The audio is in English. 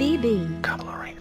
BB. Cutlery